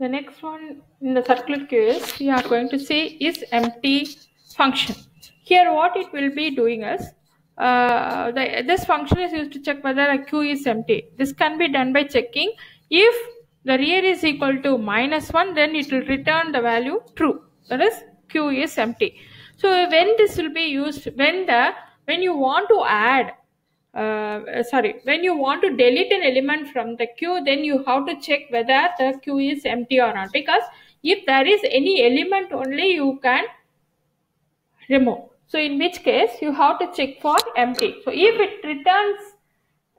The next one in the circular queue we are going to see is empty function. Here what it will be doing is uh, the, this function is used to check whether a queue is empty. This can be done by checking if the rear is equal to minus 1 then it will return the value true. That is queue is empty. So when this will be used when the when you want to add uh, sorry when you want to delete an element from the queue then you have to check whether the queue is empty or not. Because if there is any element only you can remove. So in which case you have to check for empty. So if it returns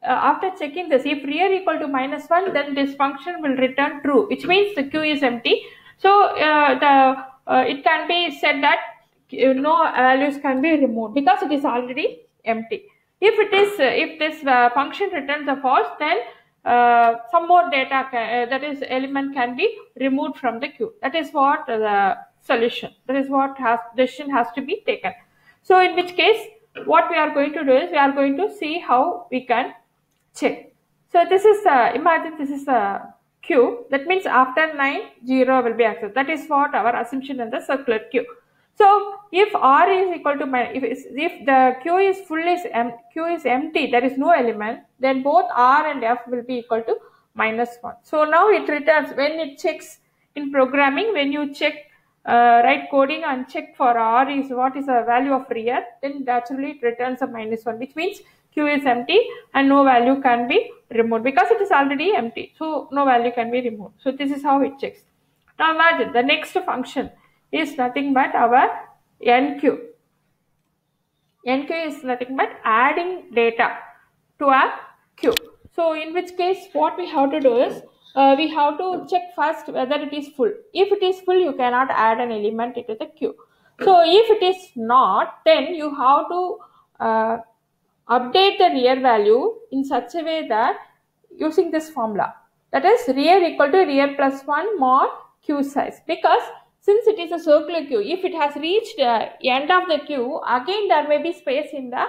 uh, after checking this if rear equal to minus 1 then this function will return true which means the queue is empty. So uh, the uh, it can be said that uh, no values can be removed because it is already empty if it is, uh, if this uh, function returns a false, then uh, some more data, can, that is element can be removed from the queue. That is what the solution, that is what has decision has to be taken. So in which case, what we are going to do is we are going to see how we can check. So this is, uh, imagine this is a queue. That means after 9, 0 will be accessed. That is what our assumption in the circular queue. So if R is equal to if if the queue is full is is empty, there is no element, then both R and F will be equal to minus one. So now it returns when it checks in programming when you check uh, write coding and check for R is what is the value of rear, then naturally it returns a minus one, which means queue is empty and no value can be removed because it is already empty. So no value can be removed. So this is how it checks. Now imagine the next function is nothing but our enqueue. enqueue is nothing but adding data to our queue. So in which case what we have to do is uh, we have to check first whether it is full. If it is full you cannot add an element into the queue. So if it is not then you have to uh, update the rear value in such a way that using this formula that is rear equal to rear plus 1 mod queue size because since it is a circular queue, if it has reached the end of the queue, again there may be space in the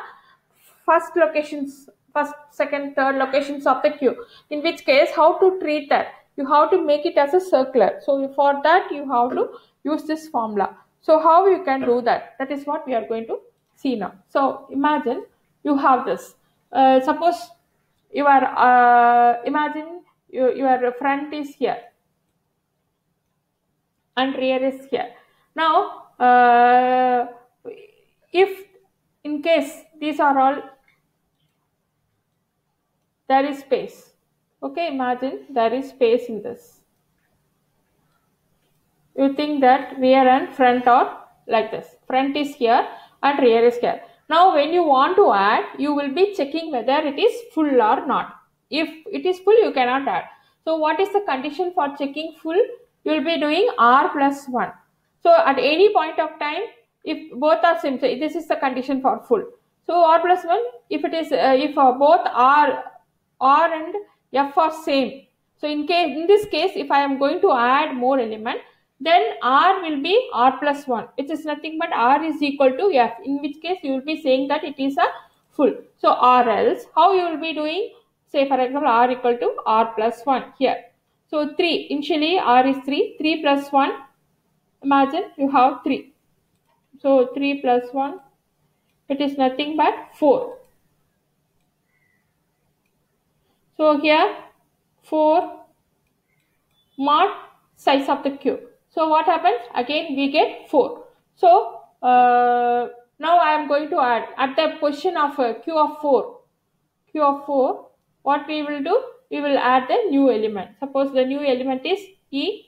first locations, first, second, third locations of the queue. In which case, how to treat that? You have to make it as a circular. So for that, you have to use this formula. So how you can do that? That is what we are going to see now. So imagine you have this. Uh, suppose you are, uh, imagine you, your front is here and rear is here. Now, uh, if in case these are all, there is space. Okay, imagine there is space in this. You think that rear and front are like this. Front is here and rear is here. Now, when you want to add, you will be checking whether it is full or not. If it is full, you cannot add. So, what is the condition for checking full? You will be doing r plus 1. So at any point of time, if both are same, so this is the condition for full. So r plus 1, if it is, uh, if uh, both r, r and f are same. So in case, in this case, if I am going to add more element, then r will be r plus 1, which is nothing but r is equal to f, in which case you will be saying that it is a full. So r else, how you will be doing? Say for example, r equal to r plus 1 here. So 3, initially R is 3, 3 plus 1, imagine you have 3. So 3 plus 1, it is nothing but 4. So here 4 mod size of the queue. So what happens? Again we get 4. So uh, now I am going to add at the position of a queue of 4. Queue of 4, what we will do? We will add the new element. Suppose the new element is E.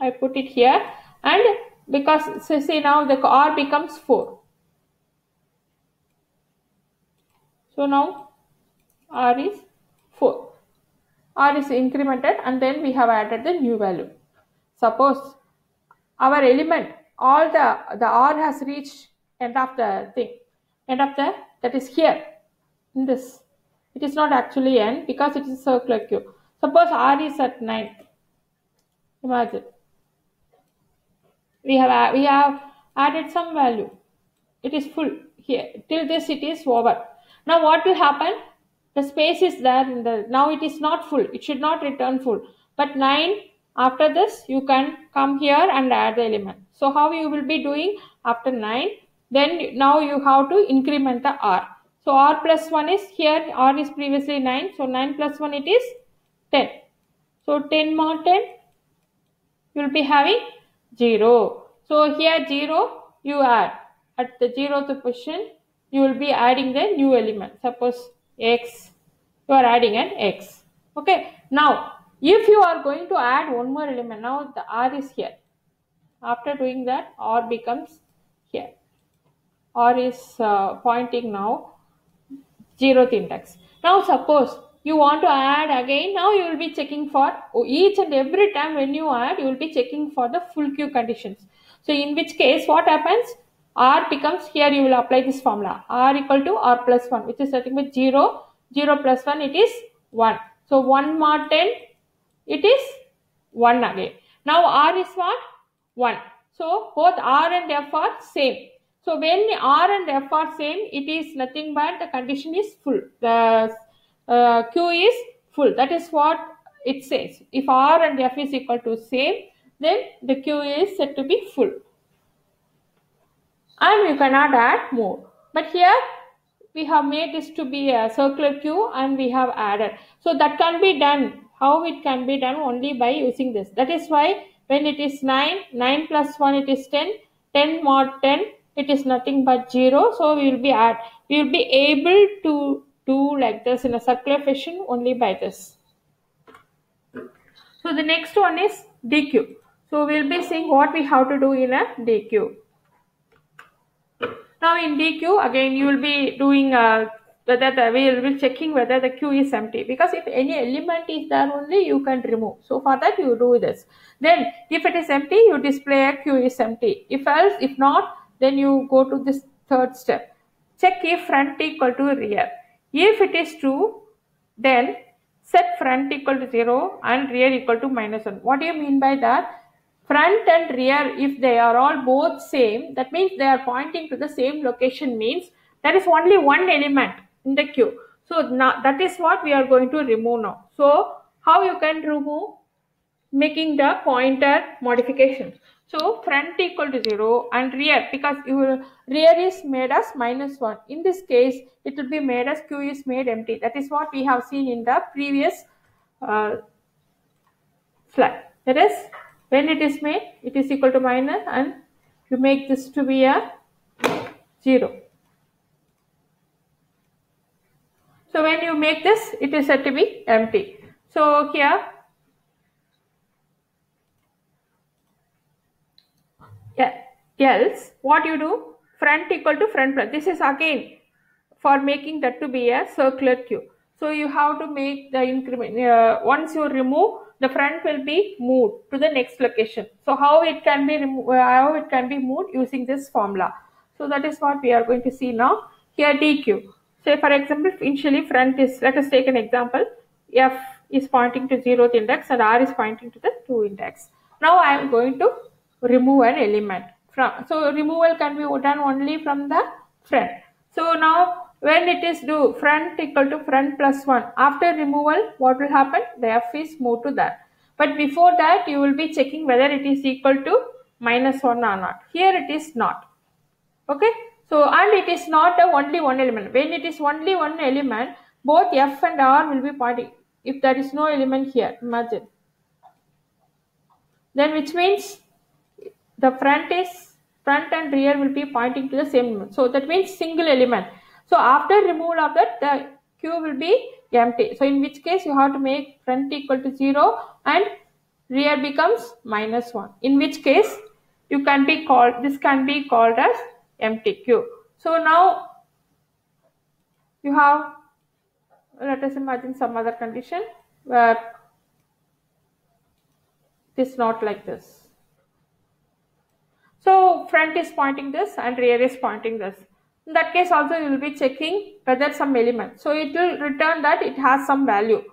I put it here and because so say now the R becomes 4. So now R is 4. R is incremented and then we have added the new value. Suppose our element all the the R has reached end of the thing end of the that is here in this it is not actually n because it is circular queue. Suppose r is at 9. Imagine. We have, we have added some value. It is full here. Till this it is over. Now what will happen? The space is there in the, now it is not full. It should not return full. But 9 After this, you can come here and add the element. So how you will be doing after 9? Then now you have to increment the r. So r plus 1 is here, r is previously 9. So 9 plus 1 it is 10. So 10 mod 10, you will be having 0. So here 0 you add. At the 0th position, you will be adding the new element. Suppose x, you are adding an x. Okay. Now, if you are going to add one more element, now the r is here. After doing that, r becomes here. r is uh, pointing now zeroth index. Now suppose you want to add again, now you will be checking for each and every time when you add, you will be checking for the full queue conditions. So in which case what happens? R becomes here you will apply this formula. R equal to R plus 1 which is nothing but 0. 0 plus 1 it is 1. So 1 mod 10 it is 1 again. Now R is what? 1. So both R and F are same. So when R and F are same, it is nothing but the condition is full. The uh, queue is full. That is what it says. If R and F is equal to same, then the queue is said to be full. And you cannot add more. But here we have made this to be a circular queue and we have added. So that can be done. How it can be done only by using this. That is why when it is 9, 9 plus 1 it is 10, 10 mod 10 it is nothing but 0. So we will be at we will be able to do like this in a circular fashion only by this. So the next one is dequeue. So we'll be seeing what we have to do in a dequeue. Now in dequeue again you will be doing uh, whether the we will be checking whether the queue is empty because if any element is there only you can remove. So for that you do this. Then if it is empty you display a queue is empty. If else if not then you go to this third step. Check if front equal to rear. If it is true then set front equal to 0 and rear equal to minus 1. What do you mean by that? front and rear if they are all both same that means they are pointing to the same location means there is only one element in the queue so now that is what we are going to remove now so how you can remove making the pointer modification. So front equal to 0 and rear because your rear is made as minus 1 in this case it will be made as queue is made empty. That is what we have seen in the previous uh, slide. That is when it is made it is equal to minus and you make this to be a 0 so when you make this it is said to be empty. So here else what you do front equal to front plus this is again for making that to be a circular queue so you have to make the increment uh, once you remove the front will be moved to the next location. So how it can be uh, how it can be moved using this formula. So that is what we are going to see now. Here dequeue. Say for example, initially front is, let us take an example. F is pointing to zeroth index and R is pointing to the 2 index. Now I am going to remove an element. from. So removal can be done only from the front. So now when it is do front equal to front plus 1 after removal what will happen? The f is moved to that. But before that you will be checking whether it is equal to minus 1 or not. Here it is not. Okay? So and it is not a only one element. When it is only one element both f and r will be pointing if there is no element here. Imagine. Then which means the front is front and rear will be pointing to the same element so that means single element so after removal of that, the queue will be empty. So in which case you have to make front equal to 0 and rear becomes minus 1. In which case you can be called, this can be called as empty queue. So now you have, let us imagine some other condition where it is not like this. Front is pointing this and rear is pointing this. In that case also you will be checking whether some element. So it will return that it has some value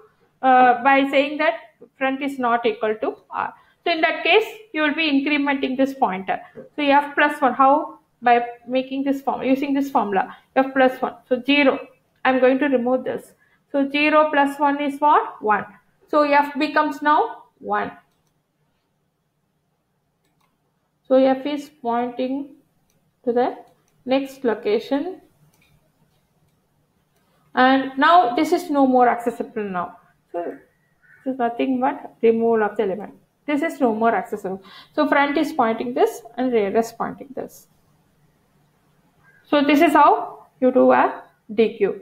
uh, by saying that front is not equal to r. So in that case you will be incrementing this pointer. So you f plus 1 how? By making this form using this formula f plus 1. So 0 I am going to remove this. So 0 plus 1 is what? 1. So f becomes now 1. So F is pointing to the next location and now this is no more accessible now. So this is nothing but removal of the element. This is no more accessible. So front is pointing this and rear is pointing this. So this is how you do a dequeue.